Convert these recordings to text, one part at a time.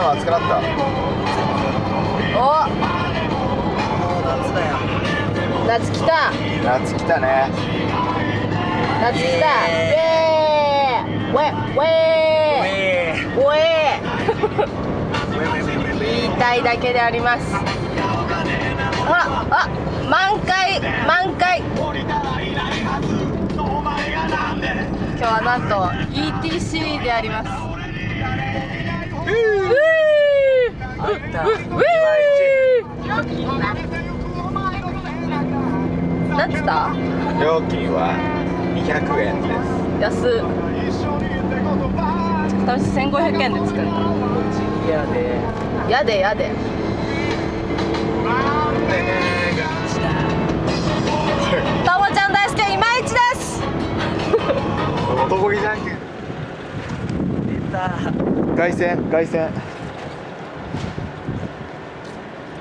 も暑くなった。おもう夏だよ夏来た。夏来たね。夏来た。ウェー。ウェウェえー。ウェー。言いたいだけであります。ああ満開満開。今日はなんと ETC でありますなんつった料金は200円です安私1500円で作るやでやでやで凱旋凱旋こ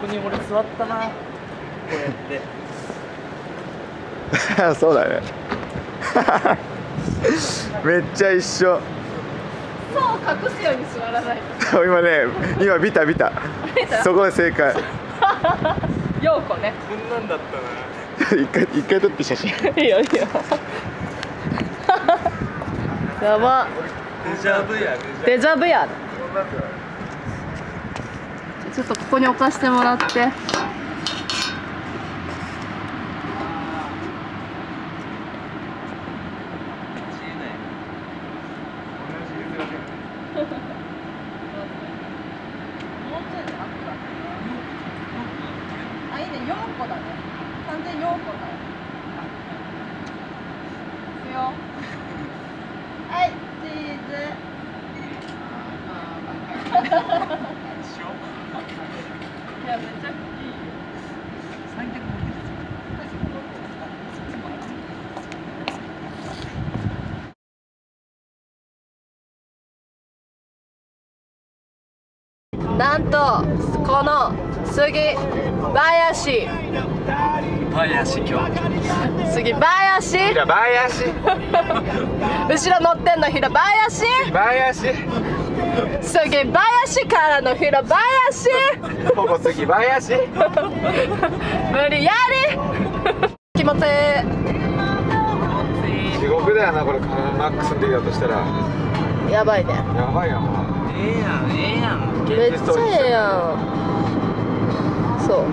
こに俺座ったな。こうやって。そうだね。めっちゃ一緒。そう隠すように座らない 今ね今見た見た。見た？そこで正解。ようこね。こんなんだった一回一回撮って写真。いいよいいよやば。なデジャブやデジャブや。ちょっとここに置かしてもらってあ、いいね、4個だね。完全4個だよ。いくよ。はい、チーズ。いや、めちゃくちゃいいよ。なんとこの杉林。林今日杉林。平林。後ろ乗ってんの平林。林。杉林からの平林。ここ杉林。無理やり。気持ち。い地獄だよなこれ。マックスの時だとしたら。いやばいね。やばいやんええやんええやん。めっちゃええやん。そう。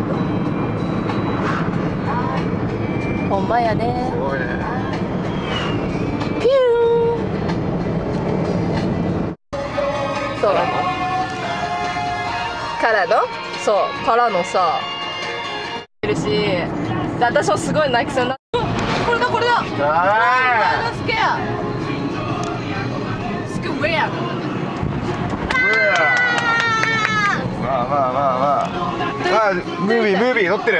ほんまやね。すごいね。ピューそう。からの？そう。からのさ。いるし。で私もすごい泣きそうになこれだこれだ。あ。スケアスクウェアまあまあまあまああムービームービー撮ってる？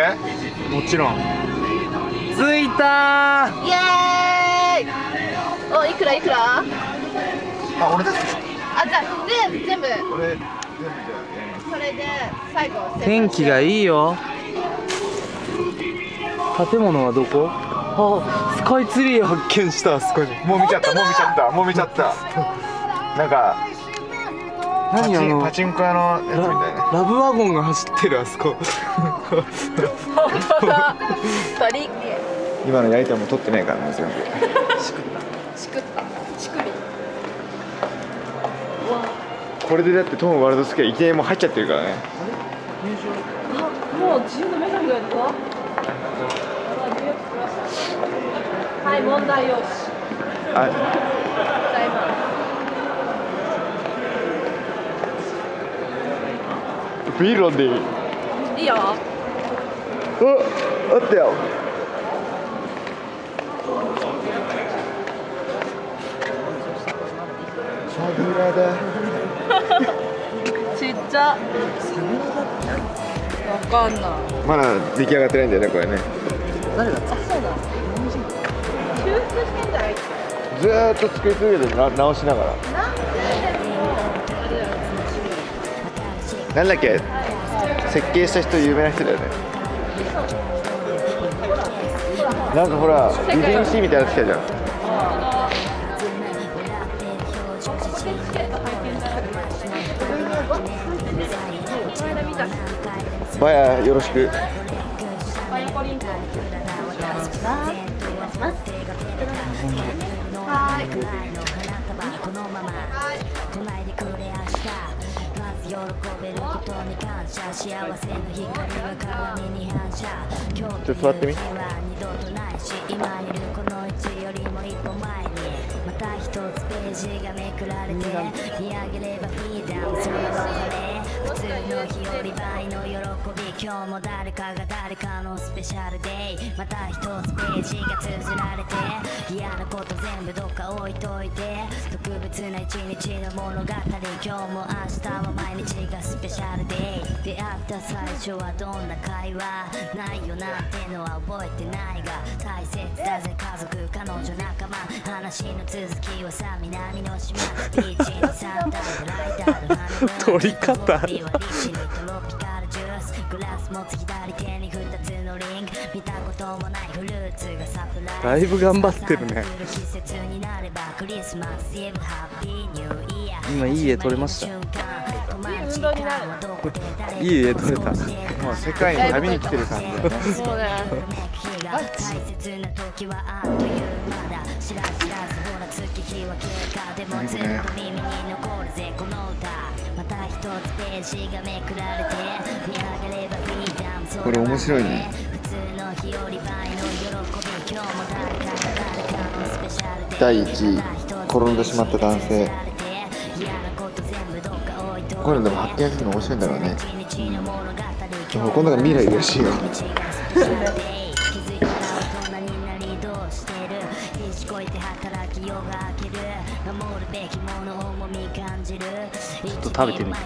もちろん。着いたイエーイ。おいくらいくら？あ俺たち。あじゃあ全全部。これ全部じゃそれで最後天気がいいよ。建物はどこ？あスカイツリー発見したあそこに。あもう見ちゃったもう見ちゃったもう見ちゃった。なんか何あのンパチンコ屋のやつみたいな。ララブワゴンが走ってるあそこ。鳥。今のやりとりも撮ってないからね全部。チクった。チクリこれでだってトムワールドスケアいきなりもう入っちゃってるからね。あもう自由の女神がいるぞはい。問題用紙あございまビール飲んでいい？すいいよ。ああったよ。サグラダ。ちっちゃ。わかんない。まだ出来上がってないんだよねこれね。誰があそうなの修復してんじゃないずーっと作り続けてな直しながらなんだっけ？設計した人有名な人だよね。なんかほら遺伝子みたいなの来たじゃん。バヤよろしく喜べることに感謝。幸せの光は鏡に反射。ちょっと座ってみは二度とないし今いるこの位置よりも一歩前に。また一つページがめくられて見上げればフィーダウンその晴れ普通の日より倍の喜び。今日も誰かが誰かのスペシャルデイ。また一つページが綴られて。嫌なこと全部どっか置いといて。特別な一日の物語。今日も明日は毎日がスペシャルデイ。出会った最初はどんな会話。ないよなんてのは覚えてないが。大切だぜ家族彼女仲間。話の続きはさ南の島ビーチにサンダルライダーの花撮り方リはリッチにトロピカルジュースグラス持つ左手に2つのリング見たこともないフルーツがサプライズだいぶ頑張ってるね。今いい絵撮れました。いい絵撮れた。もう世界に旅に来てる感じだよね。そうね大切な時はあっという間だ。知らず知らずほら月日は経過。でもずっと耳に残るぜ。この歌。また一つページがめくられて見上げればフリーダムこれ面白いね。普通の日より倍の喜び今日も誰かが誰かのスペシャルデー第1位転んでしまった男性。こういうのでも発見するの面白いんだろうね。もうこの中未来いるらしいよ ちょっと食べてみて。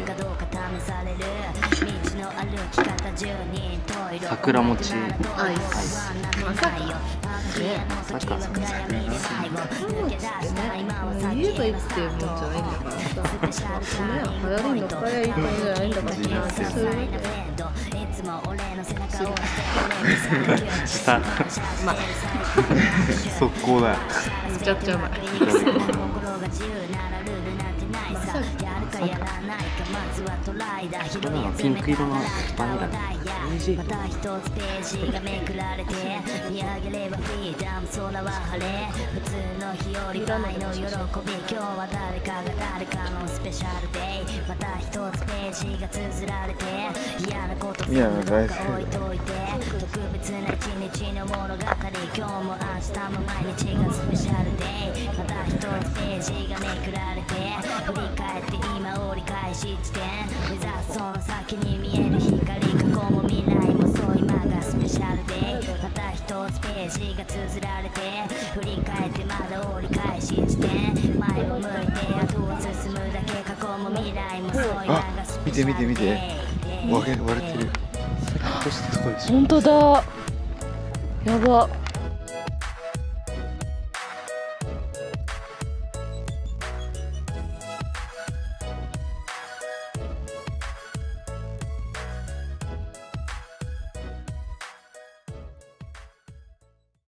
桜餅。アイスまさかまさか言えばいいってもん。じゃないん。だからさね流行りに乗っかりゃいん。じゃないん。だからさそういうしたまあ速攻だよめちゃくちゃうまいこれはピンク色のバニラ美味しいまた一つページがめくられて見上げればフリーダム空は晴れ普通の日より倍の喜び今日は誰かが誰かのスペシャルデイまた一つページが綴られて嫌なこと全部どっか置いといて特別な一日今日も明日も毎日がスペシャルデイまた一つページがめくられて振り返って今折り返し地点目指すその先に見える光過去も未来もそう今がスペシャルデイまた一つページが綴られて振り返ってまだ折り返し地点前を向いて後を進むだけ過去も未来もそう今がスペシャルデイ見て見て見て割れてる本当だ。やば